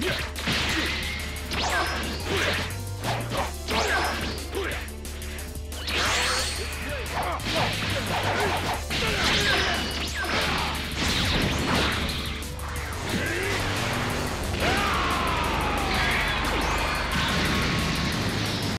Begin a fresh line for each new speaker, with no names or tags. Yeah.